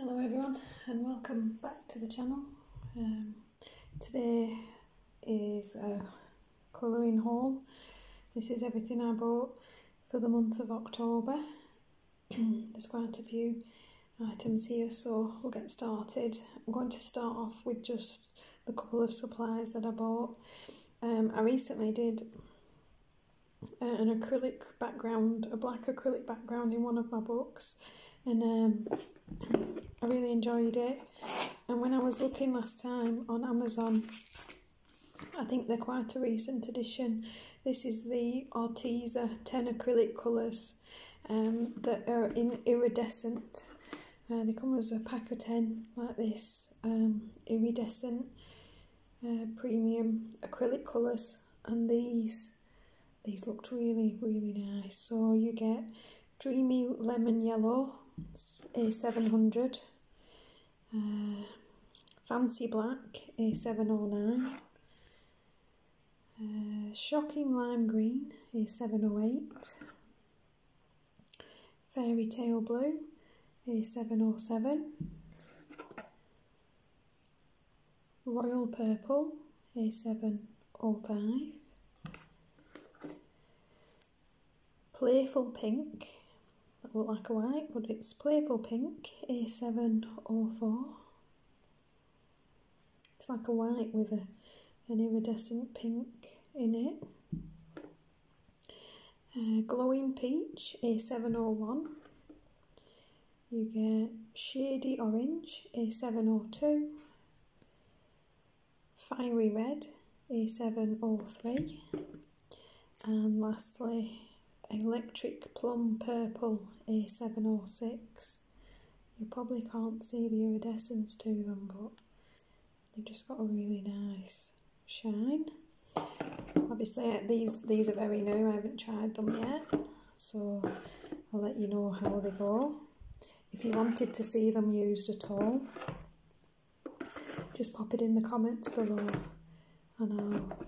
Hello everyone and welcome back to the channel. Um, today is a colouring haul. This is everything I bought for the month of October. There's quite a few items here so we'll get started. I'm going to start off with just the couple of supplies that I bought. Um, I recently did an acrylic background, a black acrylic background in one of my books and um, I really enjoyed it. And when I was looking last time on Amazon, I think they're quite a recent edition. This is the Arteza 10 acrylic colours um, that are in iridescent. Uh, they come as a pack of 10 like this, um, iridescent uh, premium acrylic colours and these these looked really really nice so you get dreamy lemon yellow a700 uh, fancy black a709 uh, shocking lime green a708 fairy tale blue a707 royal purple a705 playful pink that look like a white, but it's playful pink, A704. It's like a white with a, an iridescent pink in it. Uh, glowing peach, A701. You get shady orange, A702. Fiery red, A703. And lastly, Electric Plum Purple A706. You probably can't see the iridescence to them, but they've just got a really nice shine. Obviously, uh, these these are very new. I haven't tried them yet, so I'll let you know how they go. If you wanted to see them used at all, just pop it in the comments below, and I'll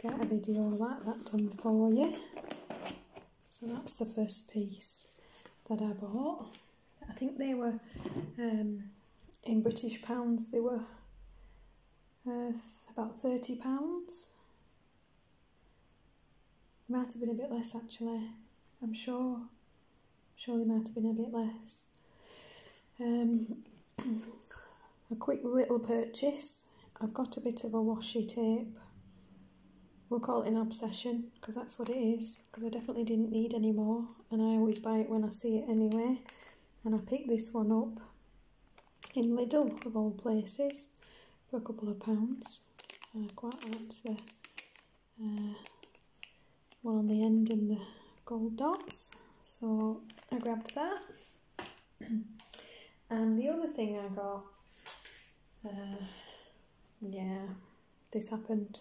get a video of that, that done for you. So that's the first piece that I bought. I think they were um, in British pounds. They were uh, about thirty pounds. Might have been a bit less actually. I'm sure. I'm sure they might have been a bit less. Um, a quick little purchase. I've got a bit of a washi tape We'll call it an obsession because that's what it is. Because I definitely didn't need any more, and I always buy it when I see it anyway. And I picked this one up in Lidl of all places for a couple of pounds. I quite liked the uh, one on the end and the gold dots, so I grabbed that. and the other thing I got, uh, yeah, this happened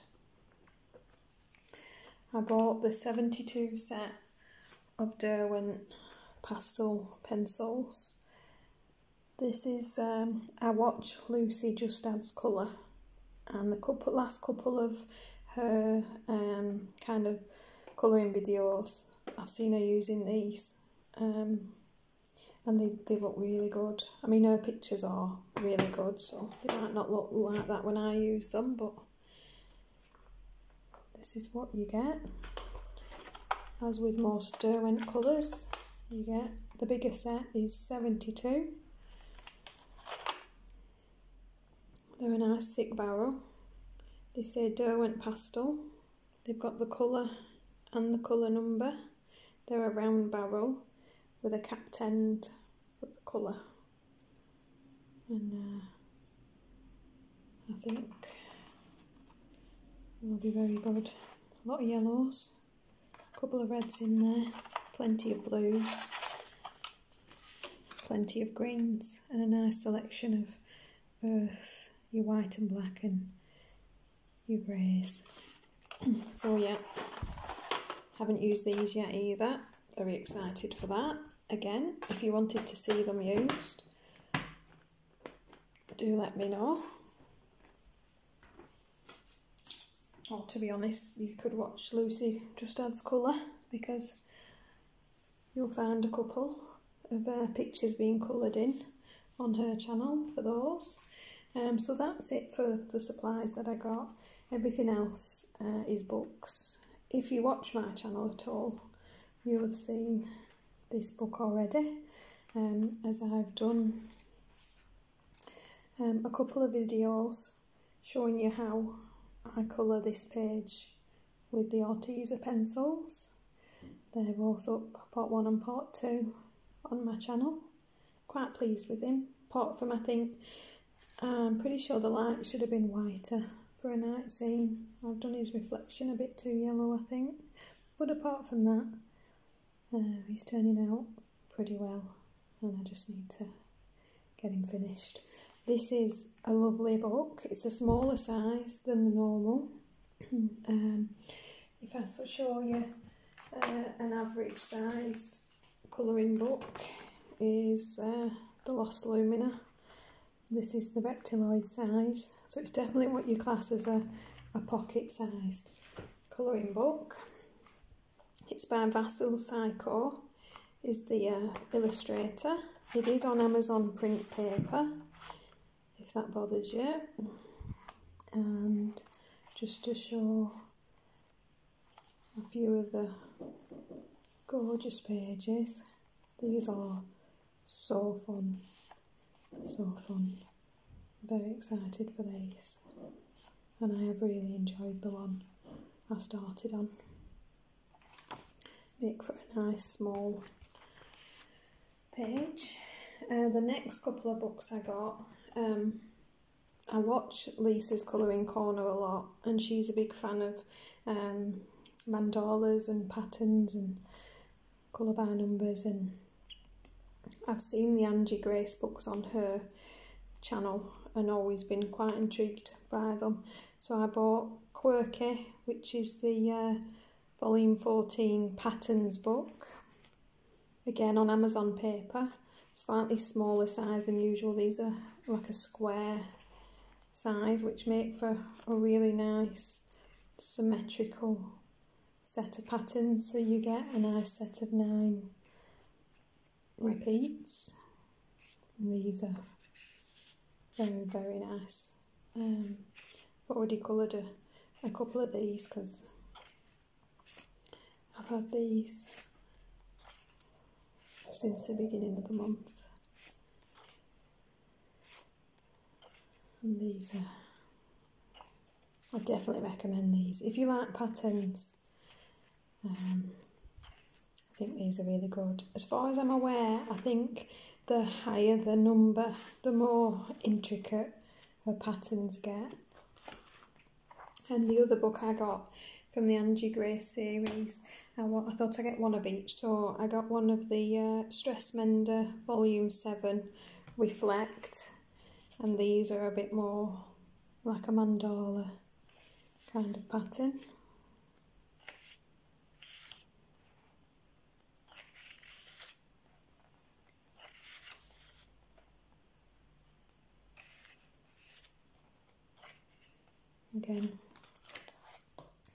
I bought the 72 set of Derwent pastel pencils. This is, um, I watch Lucy Just Adds Colour and the couple, last couple of her um, kind of colouring videos, I've seen her using these um, and they, they look really good. I mean her pictures are really good so they might not look like that when I use them but this is what you get. As with most Derwent colours, you get the bigger set is 72. They're a nice thick barrel. They say Derwent pastel. They've got the colour and the colour number. They're a round barrel with a capped end with the colour. And uh, I think will be very good. A lot of yellows, a couple of reds in there, plenty of blues, plenty of greens, and a nice selection of earth, your white and black, and your greys. so yeah, haven't used these yet either. Very excited for that. Again, if you wanted to see them used, do let me know. Or to be honest, you could watch Lucy Just Adds Colour because you'll find a couple of uh, pictures being coloured in on her channel for those. Um, so that's it for the supplies that I got. Everything else uh, is books. If you watch my channel at all, you'll have seen this book already, um, as I've done um, a couple of videos showing you how I colour this page with the Arteza pencils. They're both up, part one and part two, on my channel. Quite pleased with him, apart from I think, I'm pretty sure the light should have been whiter for a night scene. I've done his reflection a bit too yellow I think, but apart from that, uh, he's turning out pretty well and I just need to get him finished. This is a lovely book. It's a smaller size than the normal. um, if I show you uh, an average sized colouring book is uh, the Lost Lumina. This is the Reptiloid size, so it's definitely what you class as a, a pocket sized colouring book. It's by Vasyl Saiko, is the uh, illustrator. It is on Amazon print paper, if that bothers you. And just to show a few of the gorgeous pages. These are so fun, so fun. Very excited for these, and I have really enjoyed the one I started on. Make for a nice small page. Uh, the next couple of books I got, um, I watch Lisa's Colouring Corner a lot, and she's a big fan of um, mandalas and patterns and colour by numbers and I've seen the Angie Grace books on her channel and always been quite intrigued by them. So I bought Quirky, which is the uh, volume 14 patterns book, again on Amazon paper, slightly smaller size than usual. These are like a square size, which make for a really nice symmetrical set of patterns. So you get a nice set of nine repeats. And these are very very nice. Um, I've already coloured a, a couple of these because I've had these since the beginning of the month and these are I definitely recommend these if you like patterns um, I think these are really good. As far as I'm aware, I think the higher the number, the more intricate her patterns get. And the other book I got from the Angie Grace series, I, thought I'd get one of each. So I got one of the uh, Stress Mender Volume 7 Reflect. And these are a bit more like a mandala kind of pattern. again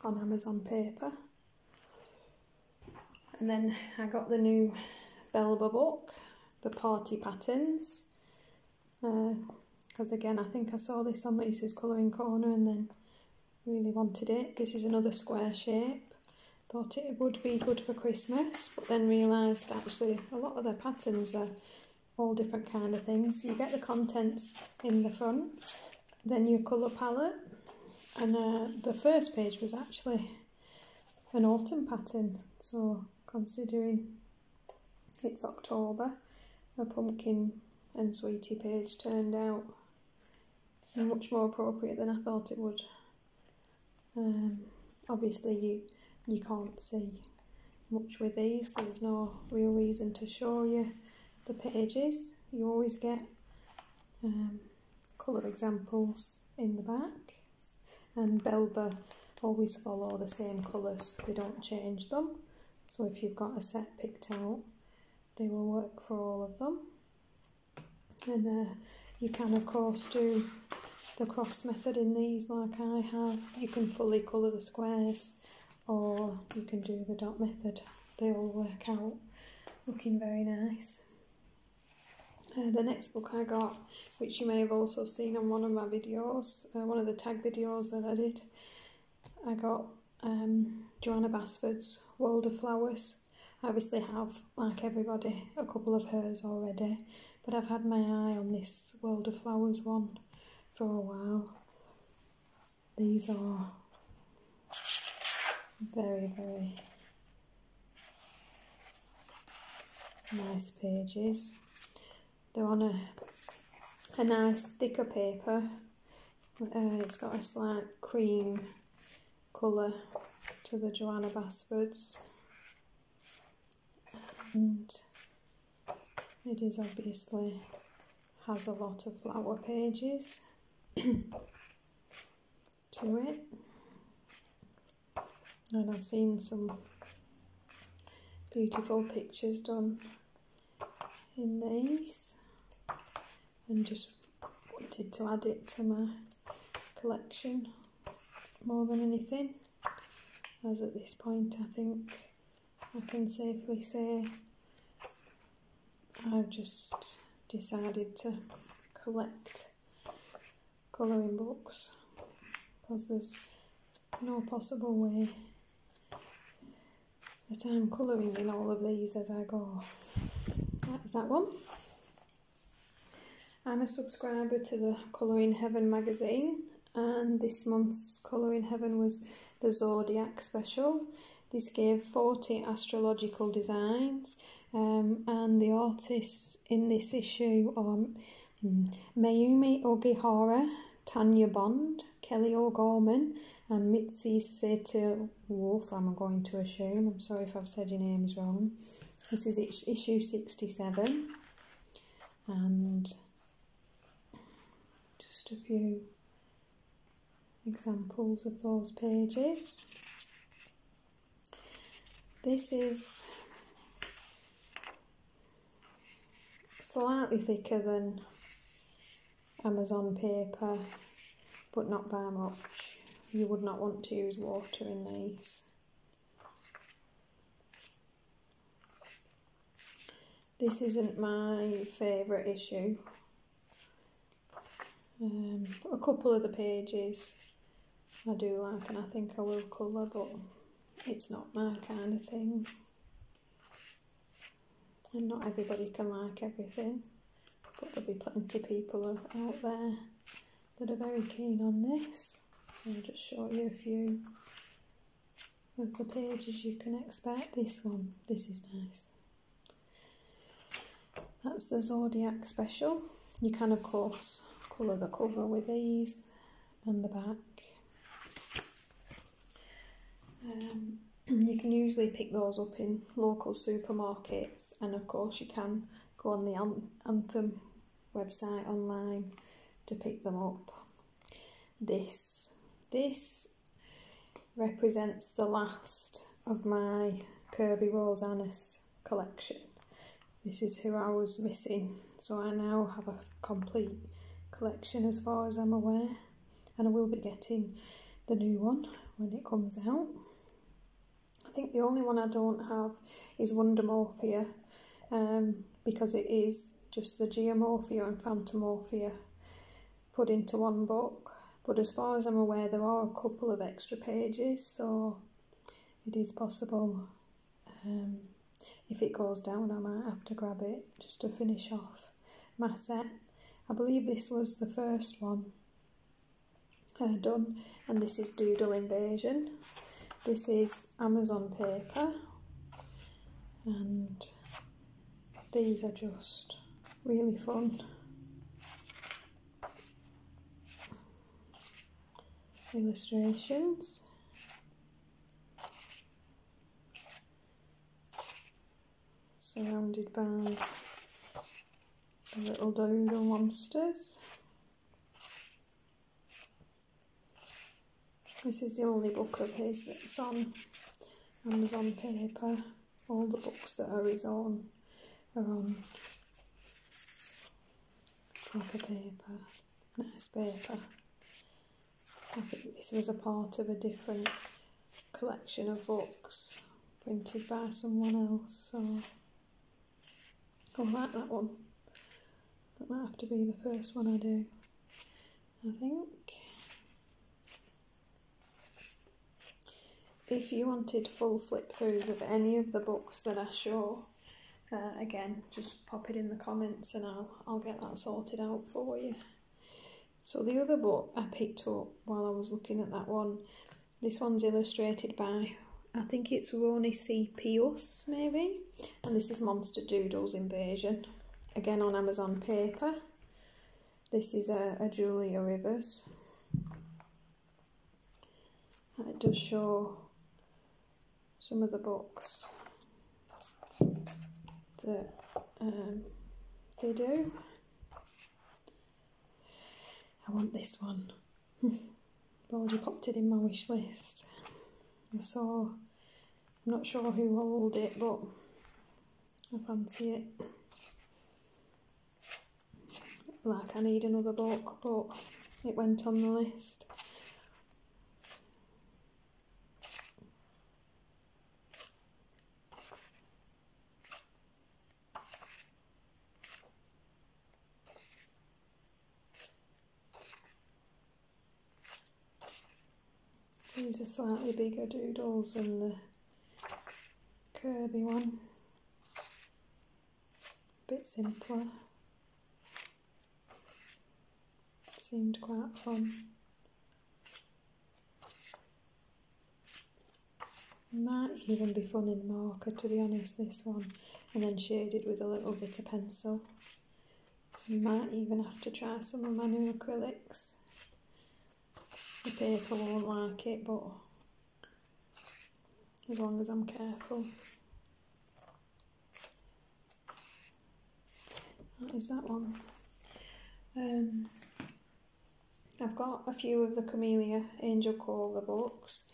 on Amazon paper. And then I got the new Belba book, the Party Patterns, because uh, again I think I saw this on Lisa's Colouring Corner and then really wanted it. This is another square shape. Thought it would be good for Christmas, but then realised actually a lot of the patterns are all different kind of things. You get the contents in the front, then your colour palette, and uh, the first page was actually an autumn pattern so considering it's October a pumpkin and sweetie page turned out much more appropriate than I thought it would um, obviously you you can't see much with these there's no real reason to show you the pages you always get um, colour examples in the back and Belba always follow the same colours, they don't change them. So if you've got a set picked out, they will work for all of them. And uh, you can of course do the cross method in these like I have. You can fully colour the squares or you can do the dot method. They all work out looking very nice. Uh, the next book I got, which you may have also seen on one of my videos, uh, one of the tag videos that I did, I got um, Johanna Basford's World of Flowers. I obviously have, like everybody, a couple of hers already, but I've had my eye on this World of Flowers one for a while. These are very, very nice pages. They're on a, a nice thicker paper. Uh, it's got a slight cream colour to the Johanna Basfords. And it is obviously has a lot of flower pages to it. And I've seen some beautiful pictures done in these and just wanted to add it to my collection more than anything as at this point I think I can safely say I've just decided to collect colouring books because there's no possible way that I'm colouring in all of these as I go. That is that one. I'm a subscriber to the Colouring Heaven magazine, and this month's Colouring Heaven was the Zodiac special. This gave 40 astrological designs, um, and the artists in this issue are um, Mayumi Ogihara, Tanya Bond, Kelly O'Gorman, and Mitzi Sato Wolf, I'm going to assume. I'm sorry if I've said your names wrong. This is issue 67, and just a few examples of those pages. This is slightly thicker than Amazon paper, but not by much. You would not want to use water in these. This isn't my favourite issue. Um, a couple of the pages I do like and I think I will colour but it's not my kind of thing. And not everybody can like everything but there'll be plenty of people out there that are very keen on this. So I'll just show you a few of the pages you can expect. This one, this is nice. That's the Zodiac special. You can of course colour the cover with these and the back. Um, you can usually pick those up in local supermarkets and of course you can go on the Anthem website online to pick them up. This, this represents the last of my Kerby Rosanes collection. This is who I was missing, so I now have a complete collection as far as I'm aware, and I will be getting the new one when it comes out. Think the only one I don't have is Wondermorphia, um, because it is just the Geomorphia and Fantomorphia put into one book. But as far as I'm aware, there are a couple of extra pages, so it is possible um, if it goes down, I might have to grab it just to finish off my set. I believe this was the first one uh, done, and this is Doodle Invasion. This is Amazon paper, and these are just really fun. Illustrations. surrounded by the little doodle monsters. This is the only book of his that's on Amazon paper. All the books that are his own are on proper paper, nice paper. I think this was a part of a different collection of books printed by someone else. So I like that one. That might have to be the first one I do, I think. If you wanted full flip throughs of any of the books that I show, uh, again, just pop it in the comments and I'll, I'll get that sorted out for you. So the other book I picked up while I was looking at that one, this one's illustrated by, I think it's Roni C. Pius, maybe, and this is Monster Doodles Invasion, again on Amazon paper. This is a, a Julia Rivers. it does show some of the books that um, they do. I want this one. I've already popped it in my wish list. I saw, I'm not sure who hold it, but I fancy it. Like I need another book, but it went on the list. These are slightly bigger doodles than the Kerby one. A bit simpler. Seemed quite fun. Might even be fun in marker to be honest this one and then shaded with a little bit of pencil. Might even have to try some of my new acrylics. The paper won't like it, but as long as I'm careful. That is that one. Um, I've got a few of the Camellia Angel Cova books,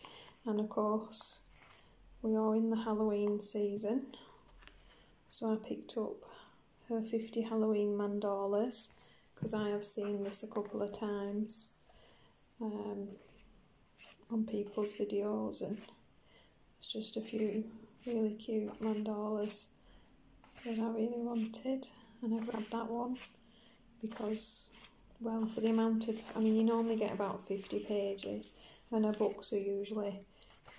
and of course, we are in the Halloween season, so I picked up her 50 Halloween mandalas because I have seen this a couple of times um, on people's videos and it's just a few really cute mandalas that I really wanted. And I grabbed that one because well for the amount of I mean you normally get about 50 pages and her books are usually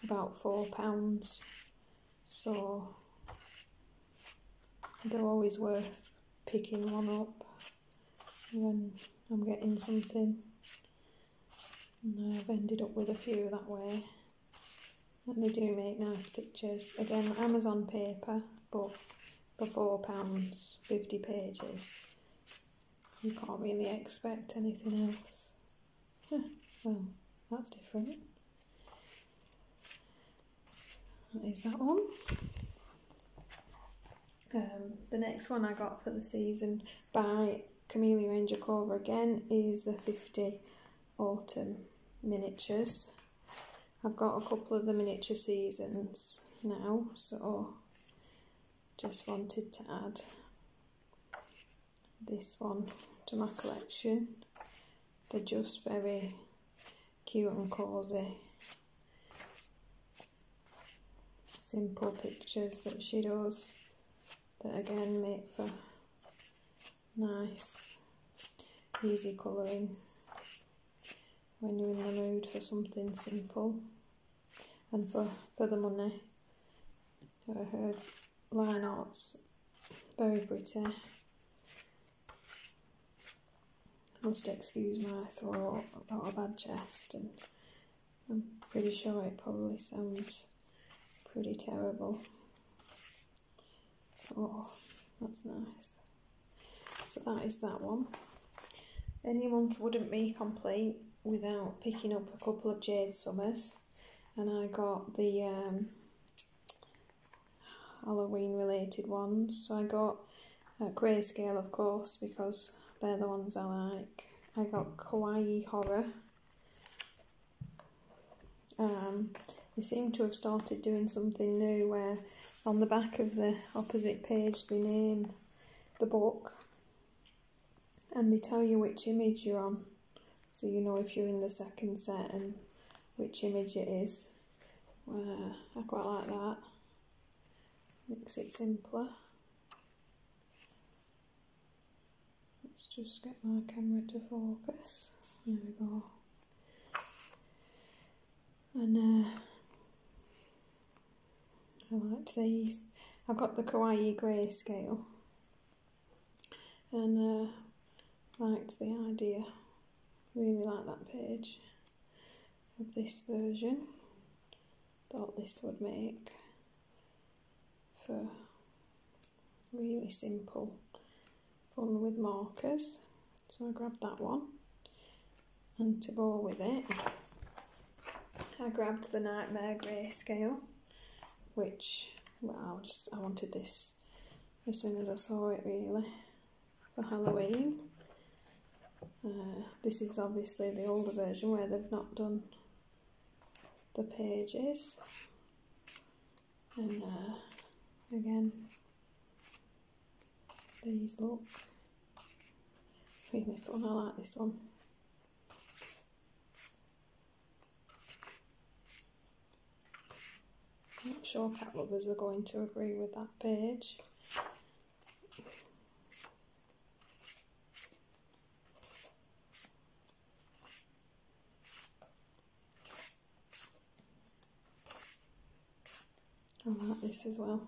about four pounds. So they're always worth picking one up when I'm getting something I've ended up with a few that way. And they do make nice pictures. Again, Amazon paper, but for £4, 50 pages. You can't really expect anything else. well, that's different. Is that one? Um, the next one I got for the season by Kameliya Angelkova again is the 50 Autumn miniatures. I've got a couple of the miniature seasons now, so just wanted to add this one to my collection. They're just very cute and cosy. Simple pictures that she does that again make for nice, easy colouring when you're in the mood for something simple and for, for the money. I heard line art's very pretty. Must excuse my throat, I've got a bad chest and I'm pretty sure it probably sounds pretty terrible. Oh, that's nice. So that is that one. Any month wouldn't be complete without picking up a couple of Jade Summers and I got the um, Halloween related ones. So I got uh, Grayscale of course because they're the ones I like. I got Kawaii Horror. Um, they seem to have started doing something new where on the back of the opposite page they name the book and they tell you which image you're on so you know if you're in the second set and which image it is. Uh, I quite like that. Makes it simpler. Let's just get my camera to focus. There we go. And uh, I liked these. I've got the Kawaii Grayscale and uh, liked the idea. Really like that page of this version. Thought this would make for really simple fun with markers. So I grabbed that one and to go with it I grabbed the Nightmare Grayscale which well just I wanted this as soon as I saw it really for Halloween. Uh, this is obviously the older version where they've not done the pages and uh, again these look really fun, I like this one. I'm not sure cat lovers are going to agree with that page. I like this as well.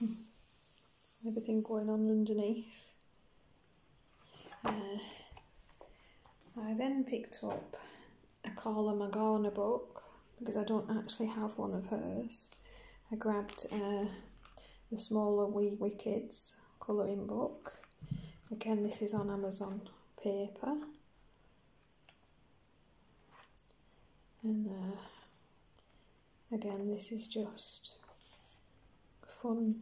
Everything going on underneath. Uh, I then picked up a Karla Magana book because I don't actually have one of hers. I grabbed uh, the smaller Wee Wickeds colouring book. Again, this is on Amazon paper. And uh, Again, this is just fun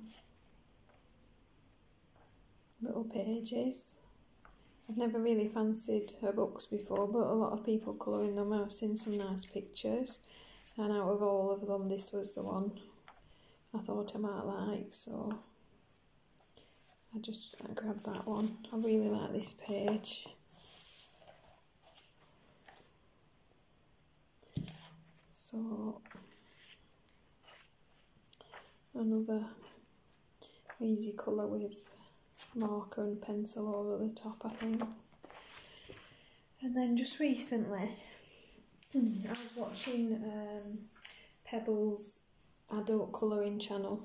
little pages. I've never really fancied her books before, but a lot of people colouring them. I've seen some nice pictures, and out of all of them, this was the one I thought I might like, so I just I grabbed that one. I really like this page. So another easy colour with marker and pencil over the top I think and then just recently I was watching um, Pebblez adult colouring channel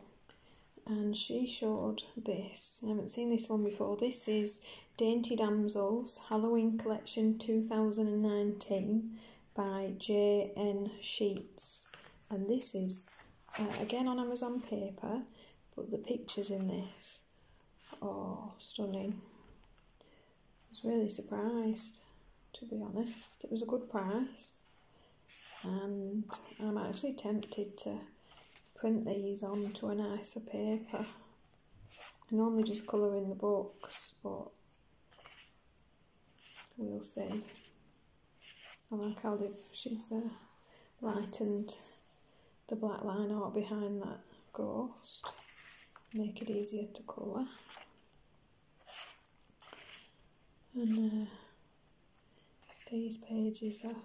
and she showed this I haven't seen this one before this is Dainty Damsels Halloween Collection 2019 by J.N. Sheats and this is uh, again on Amazon paper, but the pictures in this are stunning. I was really surprised, to be honest. It was a good price, and I'm actually tempted to print these onto a nicer paper. I normally just colour in the books, but we'll see. I like how they've, she's uh, lightened the black line art behind that ghost, make it easier to colour. And uh, these pages are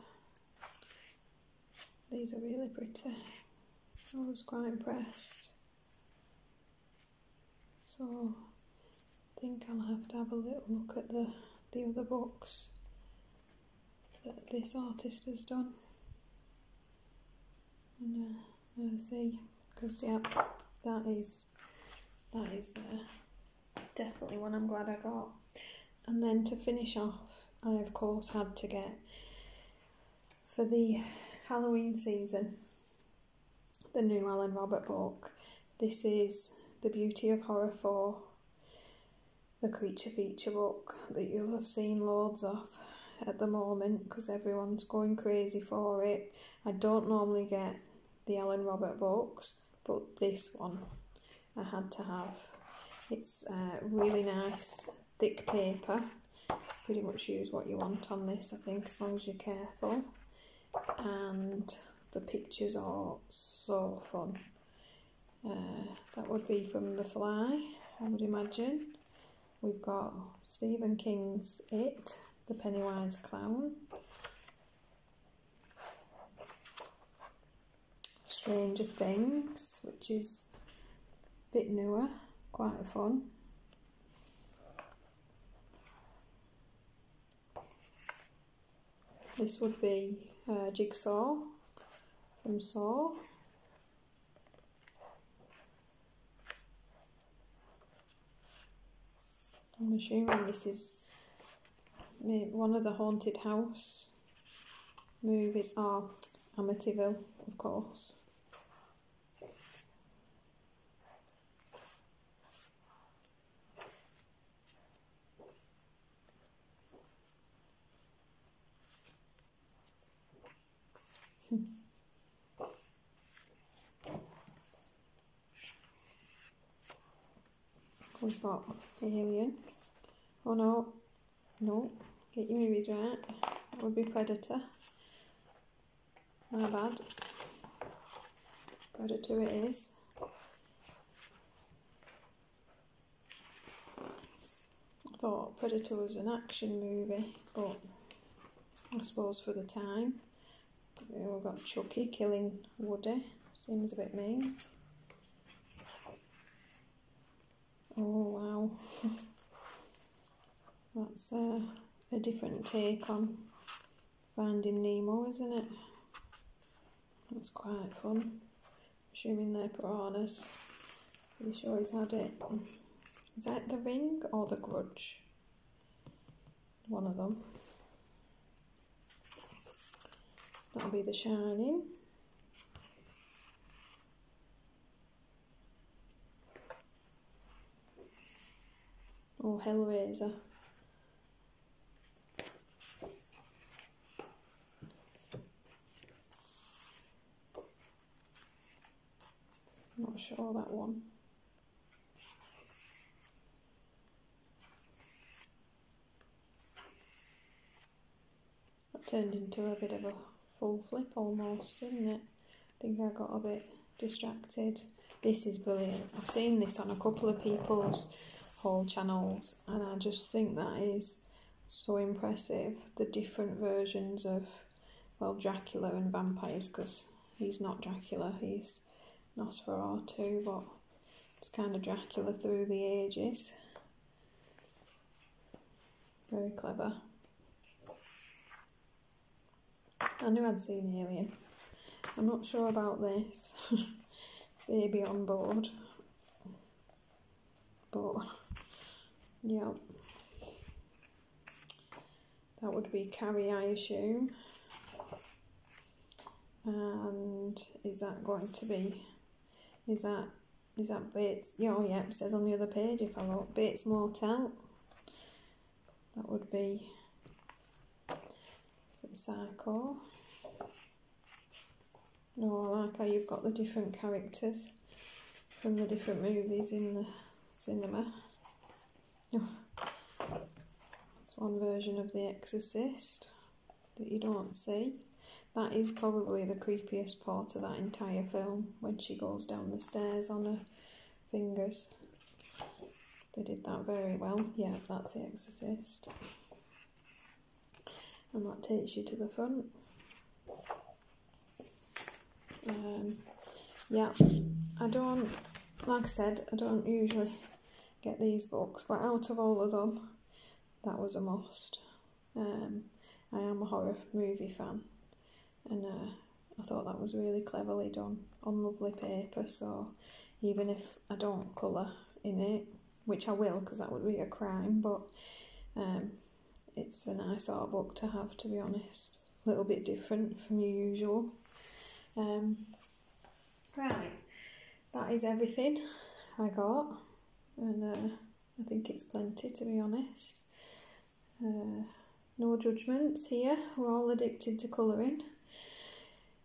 these are really pretty. I was quite impressed. So I think I'll have to have a little look at the the other books that this artist has done. And, uh, uh, see because yeah that is that is uh, definitely one I'm glad I got and then to finish off I of course had to get for the Halloween season the new Alan Robert book this is The Beauty of Horror 4 the creature feature book that you'll have seen loads of at the moment because everyone's going crazy for it. I don't normally get the Alan Robert books, but this one I had to have. It's uh, really nice, thick paper. Pretty much use what you want on this, I think, as long as you're careful. And the pictures are so fun. Uh, that would be from The Fly, I would imagine. We've got Stephen King's It, The Pennywise Clown. Stranger Things, which is a bit newer, quite fun. This would be uh, Jigsaw from Saw. I'm assuming this is one of the haunted house movies are Amityville, of course. We've got Alien. Oh no, no, get your movies right. That would be Predator. My bad. Predator it is. I thought Predator was an action movie, but I suppose for the time. We've got Chucky killing Woody. Seems a bit mean. Oh wow. That's uh, a different take on Finding Nemo, isn't it? That's quite fun. Assuming they're piranhas. Pretty sure he's had it. Is that The Ring or The Grudge? One of them. That'll be The Shining. Oh, Hellraiser. Not sure that one. That turned into a bit of a full flip almost, didn't it? I think I got a bit distracted. This is brilliant. I've seen this on a couple of people's haul channels and I just think that is so impressive. The different versions of, well, Dracula and vampires because he's not Dracula, he's Nosferatu, but it's kind of Dracula through the ages. Very clever. I knew I'd seen Alien. I'm not sure about this. Baby on board. But, yeah. That would be Carrie, I assume. And is that going to be is that is that Bates? Yeah, oh yeah, it says on the other page if I look Bates Motel. That would be Psycho. No, I like how you've got the different characters from the different movies in the cinema. It's one version of The Exorcist that you don't see. That is probably the creepiest part of that entire film when she goes down the stairs on her fingers. They did that very well. Yeah, that's The Exorcist. And that takes you to the front. Um, yeah, I don't, like I said, I don't usually get these books, but out of all of them, that was a must. Um, I am a horror movie fan. And uh, I thought that was really cleverly done on lovely paper. So even if I don't colour in it which I will because that would be a crime but um, it's a nice art book to have to be honest. A little bit different from your usual. Um, right. That is everything I got and uh, I think it's plenty to be honest uh, no judgments here we're all addicted to colouring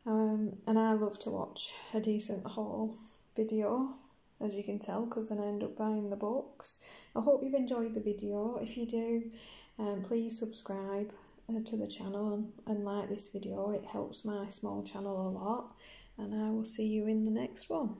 um, and I love to watch a decent haul video, as you can tell, because then I end up buying the books. I hope you've enjoyed the video. If you do, um, please subscribe uh, to the channel and, and like this video. It helps my small channel a lot. And I will see you in the next one.